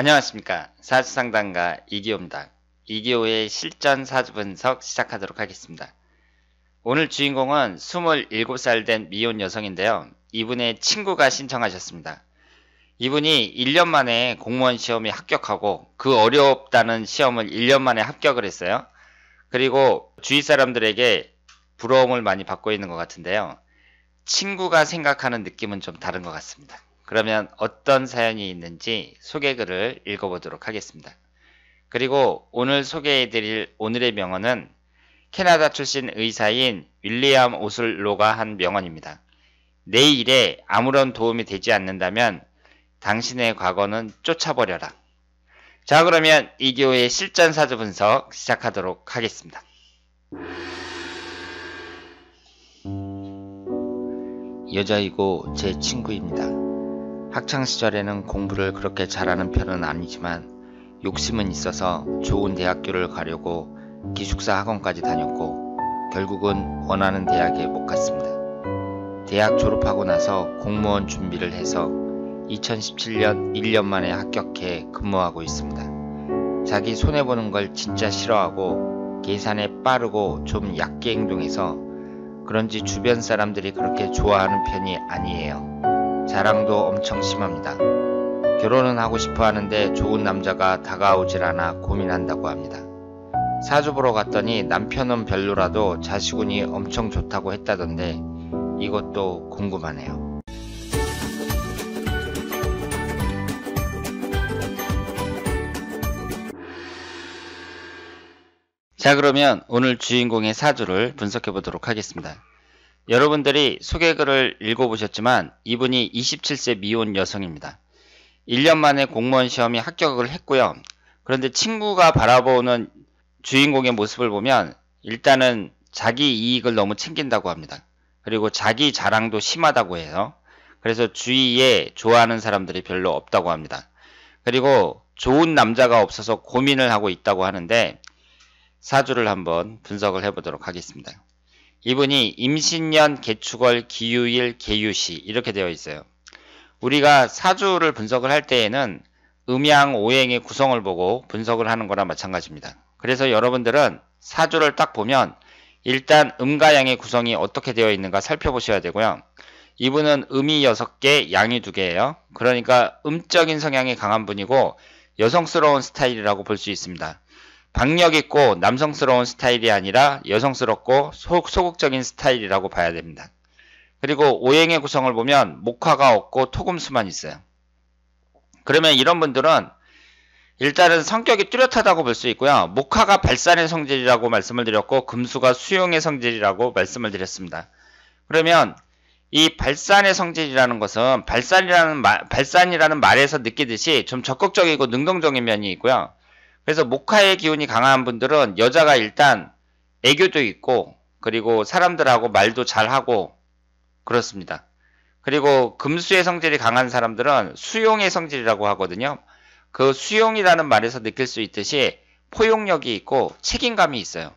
안녕하십니까 사주상담가 이기호입니다. 이기호의 실전 사주 분석 시작하도록 하겠습니다. 오늘 주인공은 27살 된 미혼 여성인데요. 이분의 친구가 신청하셨습니다. 이분이 1년 만에 공무원 시험에 합격하고 그 어렵다는 시험을 1년 만에 합격을 했어요. 그리고 주위 사람들에게 부러움을 많이 받고 있는 것 같은데요. 친구가 생각하는 느낌은 좀 다른 것 같습니다. 그러면 어떤 사연이 있는지 소개글을 읽어보도록 하겠습니다. 그리고 오늘 소개해드릴 오늘의 명언은 캐나다 출신 의사인 윌리엄 오슬로가 한 명언입니다. 내 일에 아무런 도움이 되지 않는다면 당신의 과거는 쫓아버려라. 자 그러면 이교의 실전 사주 분석 시작하도록 하겠습니다. 여자이고 제 친구입니다. 학창시절에는 공부를 그렇게 잘하는 편은 아니지만 욕심은 있어서 좋은 대학교를 가려고 기숙사 학원까지 다녔고 결국은 원하는 대학에 못 갔습니다. 대학 졸업하고 나서 공무원 준비를 해서 2017년 1년 만에 합격해 근무하고 있습니다. 자기 손해보는 걸 진짜 싫어하고 계산에 빠르고 좀 얕게 행동해서 그런지 주변 사람들이 그렇게 좋아하는 편이 아니에요. 자랑도 엄청 심합니다. 결혼은 하고 싶어 하는데 좋은 남자가 다가오질 않아 고민한다고 합니다. 사주 보러 갔더니 남편은 별로라도 자식운이 엄청 좋다고 했다던데 이것도 궁금하네요. 자 그러면 오늘 주인공의 사주를 분석해 보도록 하겠습니다. 여러분들이 소개글을 읽어보셨지만 이분이 27세 미혼 여성입니다. 1년 만에 공무원 시험에 합격을 했고요. 그런데 친구가 바라보는 주인공의 모습을 보면 일단은 자기 이익을 너무 챙긴다고 합니다. 그리고 자기 자랑도 심하다고 해요. 그래서 주위에 좋아하는 사람들이 별로 없다고 합니다. 그리고 좋은 남자가 없어서 고민을 하고 있다고 하는데 사주를 한번 분석을 해보도록 하겠습니다. 이분이 임신년, 개축월, 기유일, 개유시 이렇게 되어 있어요. 우리가 사주를 분석을 할 때에는 음양, 오행의 구성을 보고 분석을 하는 거나 마찬가지입니다. 그래서 여러분들은 사주를 딱 보면 일단 음가양의 구성이 어떻게 되어 있는가 살펴보셔야 되고요. 이분은 음이 6개, 양이 2개예요. 그러니까 음적인 성향이 강한 분이고 여성스러운 스타일이라고 볼 수 있습니다. 박력 있고 남성스러운 스타일이 아니라 여성스럽고 소, 소극적인 스타일이라고 봐야 됩니다. 그리고 오행의 구성을 보면 목화가 없고 토금수만 있어요. 그러면 이런 분들은 일단은 성격이 뚜렷하다고 볼 수 있고요. 목화가 발산의 성질이라고 말씀을 드렸고 금수가 수용의 성질이라고 말씀을 드렸습니다. 그러면 이 발산의 성질이라는 것은 발산이라는 말, 발산이라는 말에서 느끼듯이 좀 적극적이고 능동적인 면이 있고요. 그래서 목화의 기운이 강한 분들은 여자가 일단 애교도 있고 그리고 사람들하고 말도 잘하고 그렇습니다. 그리고 금수의 성질이 강한 사람들은 수용의 성질이라고 하거든요. 그 수용이라는 말에서 느낄 수 있듯이 포용력이 있고 책임감이 있어요.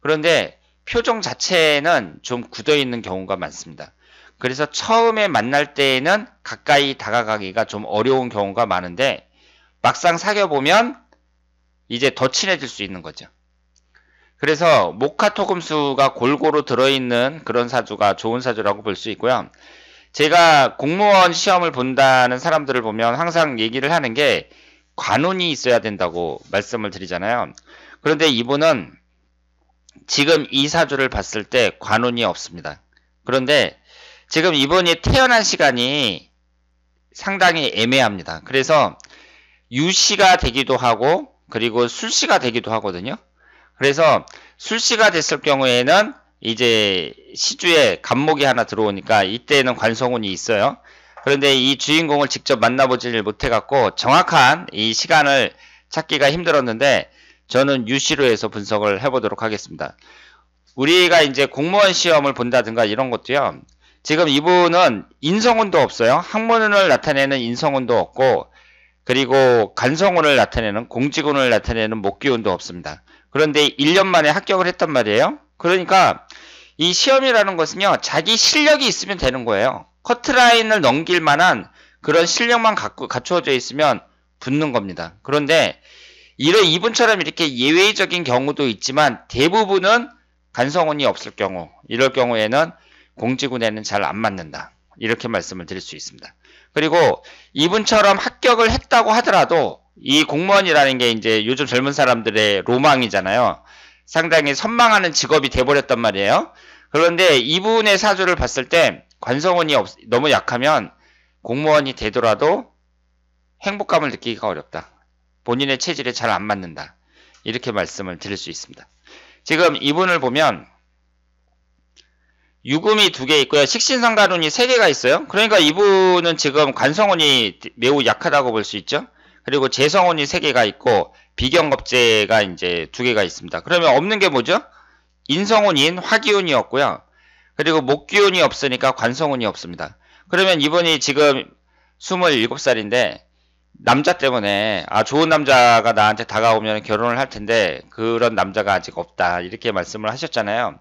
그런데 표정 자체는 좀 굳어 있는 경우가 많습니다. 그래서 처음에 만날 때에는 가까이 다가가기가 좀 어려운 경우가 많은데 막상 사귀어보면 이제 더 친해질 수 있는 거죠. 그래서 모카토금수가 골고루 들어있는 그런 사주가 좋은 사주라고 볼 수 있고요. 제가 공무원 시험을 본다는 사람들을 보면 항상 얘기를 하는 게 관운이 있어야 된다고 말씀을 드리잖아요. 그런데 이분은 지금 이 사주를 봤을 때 관운이 없습니다. 그런데 지금 이분이 태어난 시간이 상당히 애매합니다. 그래서 유시가 되기도 하고 그리고 술시가 되기도 하거든요. 그래서 술시가 됐을 경우에는 이제 시주에 간목이 하나 들어오니까 이때는 관성운이 있어요. 그런데 이 주인공을 직접 만나보지를 못해갖고 정확한 이 시간을 찾기가 힘들었는데 저는 유시로 해서 분석을 해보도록 하겠습니다. 우리가 이제 공무원 시험을 본다든가 이런 것도요. 지금 이분은 인성운도 없어요. 학문을 나타내는 인성운도 없고 그리고 간성운을 나타내는 공직운을 나타내는 목기운도 없습니다. 그런데 1년 만에 합격을 했단 말이에요. 그러니까 이 시험이라는 것은요. 자기 실력이 있으면 되는 거예요. 커트라인을 넘길 만한 그런 실력만 갖고 갖추어져 있으면 붙는 겁니다. 그런데 이런 이분처럼 이렇게 예외적인 경우도 있지만 대부분은 간성운이 없을 경우 이럴 경우에는 공지군에는 잘 안 맞는다. 이렇게 말씀을 드릴 수 있습니다. 그리고 이분처럼 합격을 했다고 하더라도 이 공무원이라는 게 이제 요즘 젊은 사람들의 로망이잖아요. 상당히 선망하는 직업이 돼버렸단 말이에요. 그런데 이분의 사주를 봤을 때 관성운이 없, 너무 약하면 공무원이 되더라도 행복감을 느끼기가 어렵다. 본인의 체질에 잘 안 맞는다. 이렇게 말씀을 드릴 수 있습니다. 지금 이분을 보면 유금이 두 개 있고요. 식신상가론이 세 개가 있어요. 그러니까 이분은 지금 관성운이 매우 약하다고 볼 수 있죠. 그리고 재성운이 세 개가 있고 비경겁제가 이제 두 개가 있습니다. 그러면 없는 게 뭐죠? 인성운인 화기운이었고요. 그리고 목기운이 없으니까 관성운이 없습니다. 그러면 이분이 지금 27살인데 남자 때문에 아 좋은 남자가 나한테 다가오면 결혼을 할 텐데 그런 남자가 아직 없다 이렇게 말씀을 하셨잖아요.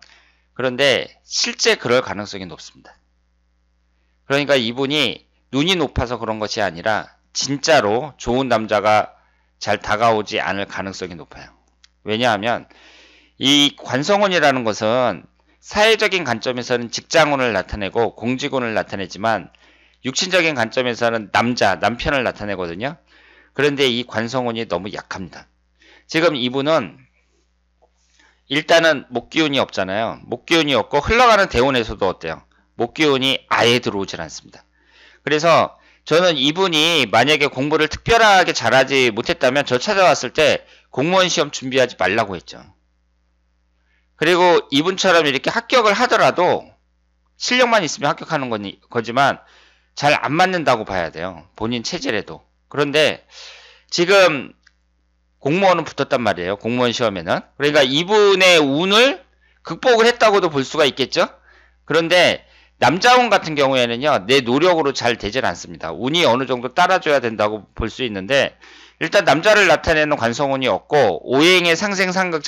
그런데 실제 그럴 가능성이 높습니다. 그러니까 이분이 눈이 높아서 그런 것이 아니라 진짜로 좋은 남자가 잘 다가오지 않을 가능성이 높아요. 왜냐하면 이 관성운이라는 것은 사회적인 관점에서는 직장운을 나타내고 공직운을 나타내지만 육신적인 관점에서는 남자, 남편을 나타내거든요. 그런데 이 관성운이 너무 약합니다. 지금 이분은 일단은 목기운이 없잖아요. 목기운이 없고 흘러가는 대운에서도 어때요? 목기운이 아예 들어오질 않습니다. 그래서 저는 이분이 만약에 공부를 특별하게 잘하지 못했다면 저 찾아왔을 때 공무원 시험 준비하지 말라고 했죠. 그리고 이분처럼 이렇게 합격을 하더라도 실력만 있으면 합격하는 거지만 잘 안 맞는다고 봐야 돼요. 본인 체질에도. 그런데 지금 공무원은 붙었단 말이에요. 공무원 시험에는. 그러니까 이분의 운을 극복을 했다고도 볼 수가 있겠죠. 그런데 남자운 같은 경우에는요. 내 노력으로 잘 되질 않습니다. 운이 어느 정도 따라줘야 된다고 볼 수 있는데 일단 남자를 나타내는 관성운이 없고 오행의 상생상극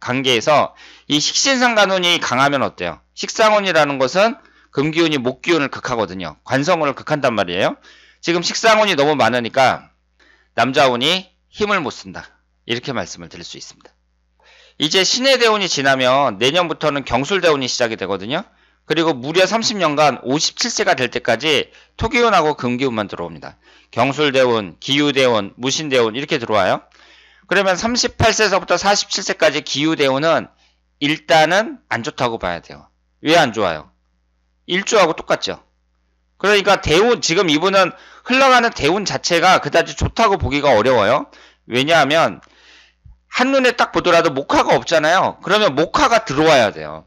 관계에서 이 식신상관운이 강하면 어때요? 식상운이라는 것은 금기운이 목기운을 극하거든요. 관성운을 극한단 말이에요. 지금 식상운이 너무 많으니까 남자운이 힘을 못 쓴다. 이렇게 말씀을 드릴 수 있습니다. 이제 신의 대운이 지나면 내년부터는 경술 대운이 시작이 되거든요. 그리고 무려 30년간 57세가 될 때까지 토기운하고 금기운만 들어옵니다. 경술대운, 기후대운, 무신대운 이렇게 들어와요. 그러면 38세에서부터 47세까지 기후대운은 일단은 안 좋다고 봐야 돼요. 왜 안 좋아요? 일주하고 똑같죠. 그러니까 대운 지금 이분은 흘러가는 대운 자체가 그다지 좋다고 보기가 어려워요. 왜냐하면 한눈에 딱 보더라도 목화가 없잖아요. 그러면 목화가 들어와야 돼요.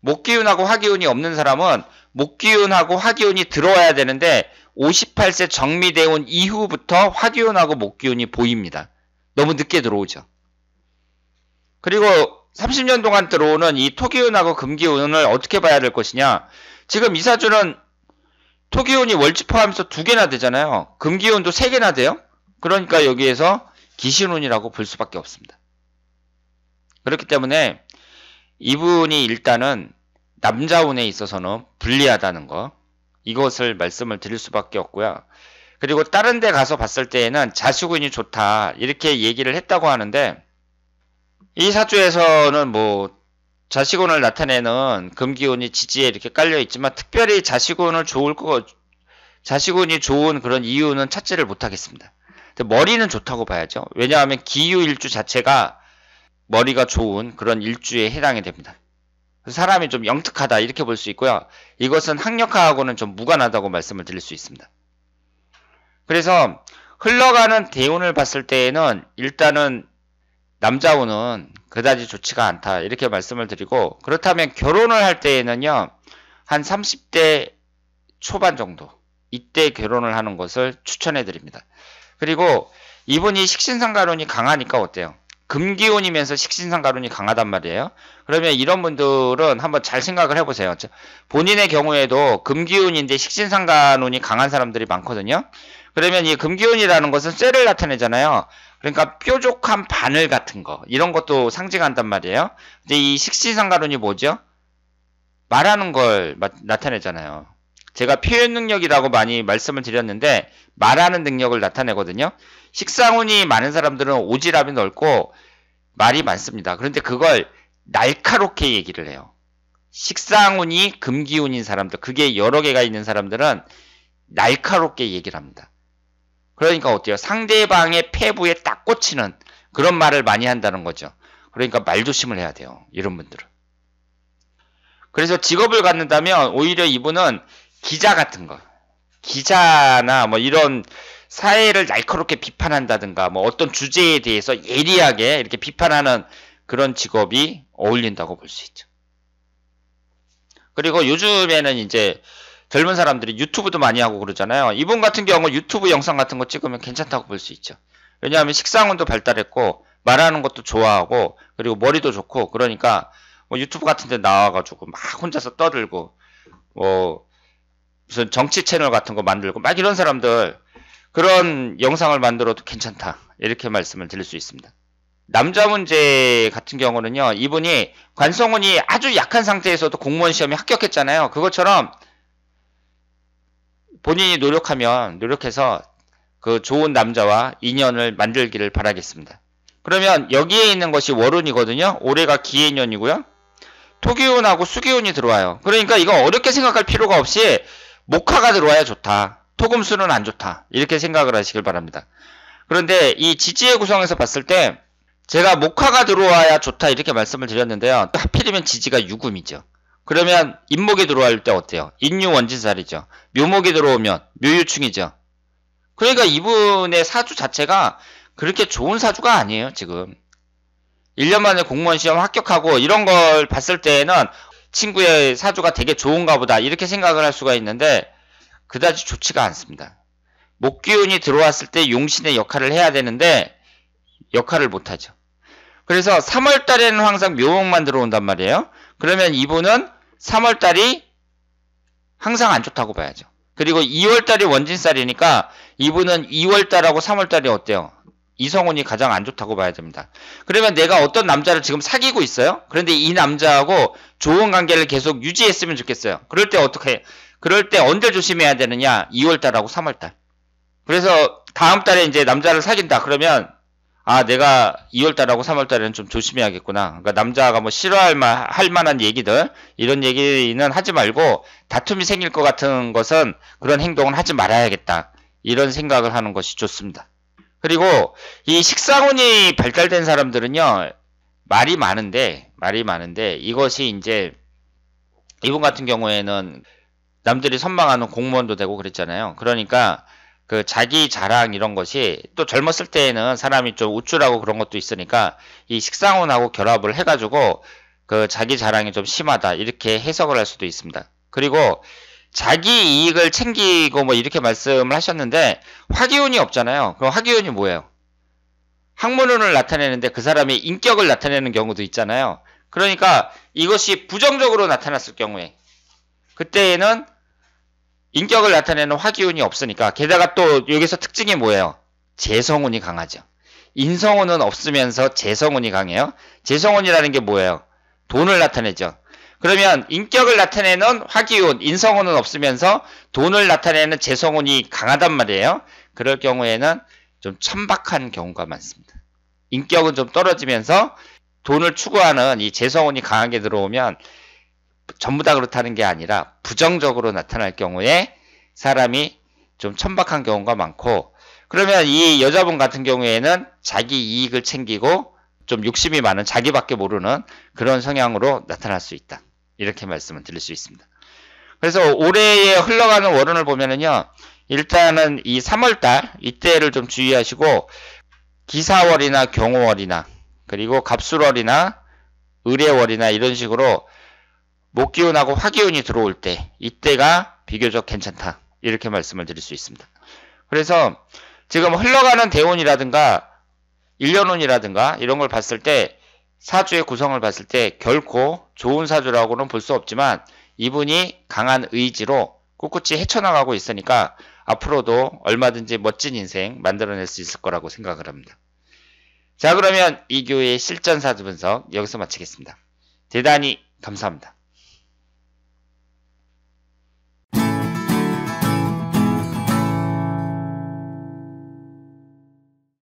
목기운하고 화기운이 없는 사람은 목기운하고 화기운이 들어와야 되는데 58세 정미대운 이후부터 화기운하고 목기운이 보입니다. 너무 늦게 들어오죠. 그리고 30년 동안 들어오는 이 토기운하고 금기운을 어떻게 봐야 될 것이냐. 지금 이사주는 토기운이 월지 포함해서 두 개나 되잖아요. 금기운도 세 개나 돼요. 그러니까 여기에서 기신운이라고 볼 수밖에 없습니다. 그렇기 때문에 이분이 일단은 남자운에 있어서는 불리하다는 거 이것을 말씀을 드릴 수밖에 없고요. 그리고 다른 데 가서 봤을 때에는 자수군이 좋다 이렇게 얘기를 했다고 하는데 이 사주에서는 뭐 자식운을 나타내는 금기운이 지지에 이렇게 깔려 있지만 특별히 자식운을 좋을 거 자식운이 좋은 그런 이유는 찾지를 못하겠습니다. 머리는 좋다고 봐야죠. 왜냐하면 기유일주 자체가 머리가 좋은 그런 일주에 해당이 됩니다. 사람이 좀 영특하다 이렇게 볼 수 있고요. 이것은 학력화하고는 좀 무관하다고 말씀을 드릴 수 있습니다. 그래서 흘러가는 대운을 봤을 때에는 일단은 남자운은 그다지 좋지가 않다 이렇게 말씀을 드리고 그렇다면 결혼을 할 때에는요 한 30대 초반 정도 이때 결혼을 하는 것을 추천해 드립니다. 그리고 이분이 식신상가론이 강하니까 어때요? 금기운이면서 식신상가론이 강하단 말이에요. 그러면 이런 분들은 한번 잘 생각을 해보세요. 본인의 경우에도 금기운인데 식신상가론이 강한 사람들이 많거든요. 그러면 이 금기운이라는 것은 쇠를 나타내잖아요. 그러니까 뾰족한 바늘 같은 거 이런 것도 상징한단 말이에요. 근데 이 식신상가론이 뭐죠? 말하는 걸 나타내잖아요. 제가 표현 능력이라고 많이 말씀을 드렸는데 말하는 능력을 나타내거든요. 식상운이 많은 사람들은 오지랖이 넓고 말이 많습니다. 그런데 그걸 날카롭게 얘기를 해요. 식상운이 금기운인 사람들, 그게 여러 개가 있는 사람들은 날카롭게 얘기를 합니다. 그러니까 어때요? 상대방의 폐부에 딱 꽂히는 그런 말을 많이 한다는 거죠. 그러니까 말조심을 해야 돼요. 이런 분들은. 그래서 직업을 갖는다면 오히려 이분은 기자 같은 거, 기자나 뭐 이런 사회를 날카롭게 비판한다든가 뭐 어떤 주제에 대해서 예리하게 이렇게 비판하는 그런 직업이 어울린다고 볼 수 있죠. 그리고 요즘에는 이제 젊은 사람들이 유튜브도 많이 하고 그러잖아요. 이분 같은 경우 유튜브 영상 같은 거 찍으면 괜찮다고 볼 수 있죠. 왜냐하면 식상운도 발달했고 말하는 것도 좋아하고 그리고 머리도 좋고 그러니까 뭐 유튜브 같은 데 나와가지고 막 혼자서 떠들고 뭐 무슨 정치 채널 같은 거 만들고 막 이런 사람들 그런 영상을 만들어도 괜찮다 이렇게 말씀을 드릴 수 있습니다. 남자 문제 같은 경우는요 이분이 관성운이 아주 약한 상태에서도 공무원 시험에 합격했잖아요 그것처럼 본인이 노력하면 노력해서 그 좋은 남자와 인연을 만들기를 바라겠습니다. 그러면 여기에 있는 것이 월운이거든요. 올해가 기해년이고요. 토기운하고 수기운이 들어와요. 그러니까 이거 어렵게 생각할 필요가 없이 목화가 들어와야 좋다. 토금수는 안 좋다. 이렇게 생각을 하시길 바랍니다. 그런데 이 지지의 구성에서 봤을 때 제가 목화가 들어와야 좋다 이렇게 말씀을 드렸는데요. 하필이면 지지가 유금이죠. 그러면 인목이 들어올 때 어때요? 인유 원진살이죠. 묘목이 들어오면 묘유충이죠. 그러니까 이분의 사주 자체가 그렇게 좋은 사주가 아니에요, 지금. 1년 만에 공무원 시험 합격하고 이런 걸 봤을 때에는 친구의 사주가 되게 좋은가 보다 이렇게 생각을 할 수가 있는데 그다지 좋지가 않습니다. 목기운이 들어왔을 때 용신의 역할을 해야 되는데 역할을 못하죠. 그래서 3월 달에는 항상 묘목만 들어온단 말이에요. 그러면 이분은 3월 달이 항상 안 좋다고 봐야죠. 그리고 2월 달이 원진살이니까 이분은 2월 달하고 3월 달이 어때요? 이성운이 가장 안 좋다고 봐야 됩니다. 그러면 내가 어떤 남자를 지금 사귀고 있어요? 그런데 이 남자하고 좋은 관계를 계속 유지했으면 좋겠어요. 그럴 때 어떻게, 그럴 때 언제 조심해야 되느냐? 2월 달하고 3월 달. 그래서 다음 달에 이제 남자를 사귄다. 그러면 아, 내가 2월달하고 3월달에는 좀 조심해야겠구나. 그러니까 남자가 뭐 싫어할 만, 할 만한 얘기들, 이런 얘기는 하지 말고 다툼이 생길 것 같은 것은 그런 행동은 하지 말아야겠다. 이런 생각을 하는 것이 좋습니다. 그리고 이 식상운이 발달된 사람들은요, 말이 많은데, 말이 많은데, 이것이 이제, 이분 같은 경우에는 남들이 선망하는 공무원도 되고 그랬잖아요. 그러니까 그 자기 자랑 이런 것이 또 젊었을 때에는 사람이 좀 우쭐하고 그런 것도 있으니까 이 식상운하고 결합을 해가지고 그 자기 자랑이 좀 심하다 이렇게 해석을 할 수도 있습니다. 그리고 자기 이익을 챙기고 뭐 이렇게 말씀을 하셨는데 화기운이 없잖아요. 그럼 화기운이 뭐예요? 학문운을 나타내는데 그 사람의 인격을 나타내는 경우도 있잖아요. 그러니까 이것이 부정적으로 나타났을 경우에 그때에는 인격을 나타내는 화기운이 없으니까 게다가 또 여기서 특징이 뭐예요? 재성운이 강하죠. 인성운은 없으면서 재성운이 강해요. 재성운이라는 게 뭐예요? 돈을 나타내죠. 그러면 인격을 나타내는 화기운, 인성운은 없으면서 돈을 나타내는 재성운이 강하단 말이에요. 그럴 경우에는 좀 천박한 경우가 많습니다. 인격은 좀 떨어지면서 돈을 추구하는 이 재성운이 강하게 들어오면 전부 다 그렇다는 게 아니라 부정적으로 나타날 경우에 사람이 좀 천박한 경우가 많고 그러면 이 여자분 같은 경우에는 자기 이익을 챙기고 좀 욕심이 많은 자기밖에 모르는 그런 성향으로 나타날 수 있다. 이렇게 말씀을 드릴 수 있습니다. 그래서 올해에 흘러가는 월운을 보면은요. 일단은 이 3월달 이때를 좀 주의하시고 기사월이나 경호월이나 그리고 갑술월이나 의례월이나 이런 식으로 목기운하고 화기운이 들어올 때 이때가 비교적 괜찮다. 이렇게 말씀을 드릴 수 있습니다. 그래서 지금 흘러가는 대운이라든가 1년운이라든가 이런 걸 봤을 때 사주의 구성을 봤을 때 결코 좋은 사주라고는 볼 수 없지만 이분이 강한 의지로 꿋꿋이 헤쳐나가고 있으니까 앞으로도 얼마든지 멋진 인생 만들어낼 수 있을 거라고 생각을 합니다. 자 그러면 이 교의 실전 사주 분석 여기서 마치겠습니다. 대단히 감사합니다.